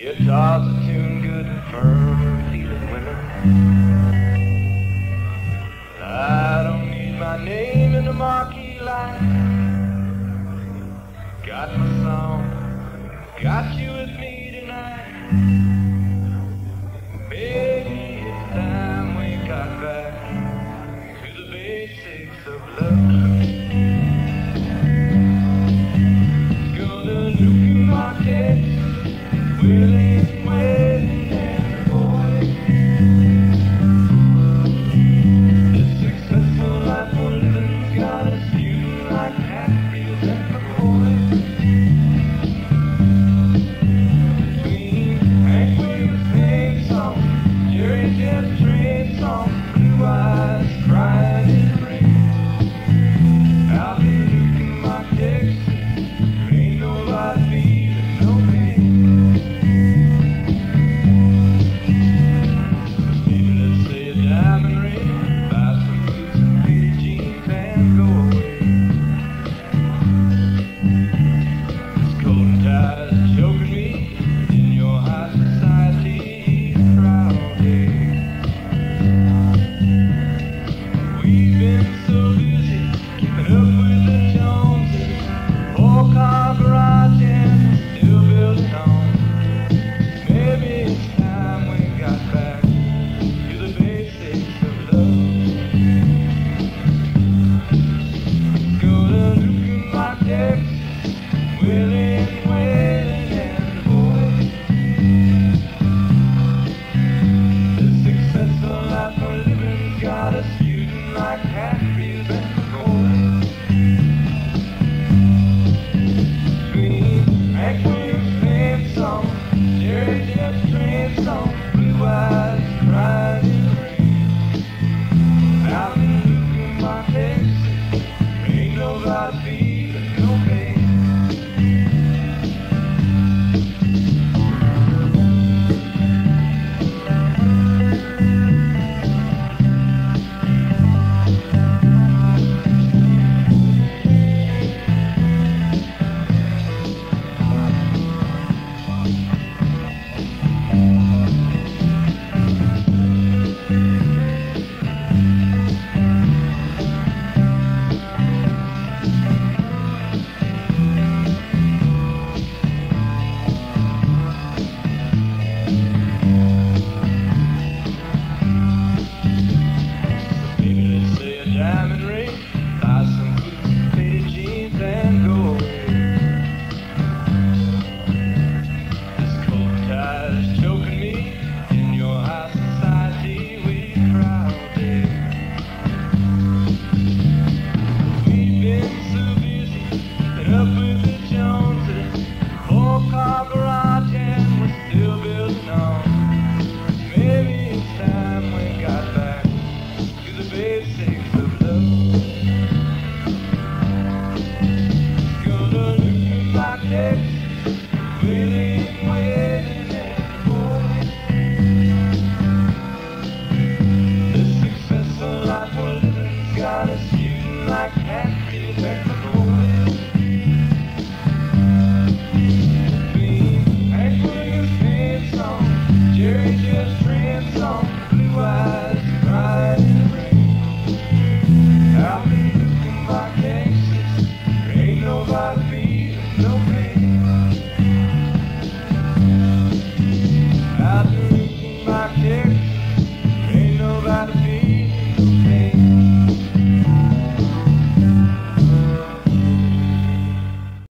Guitars are tuned good and firm, feeling women. I don't need my name in the marquee light. Got my song, got you with me tonight. Maybe it's time we got back to the basics of love. Gonna look in my. Yeah.